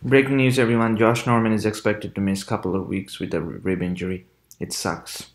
Breaking news, everyone. Josh Norman is expected to miss a couple of weeks with a rib injury. It sucks.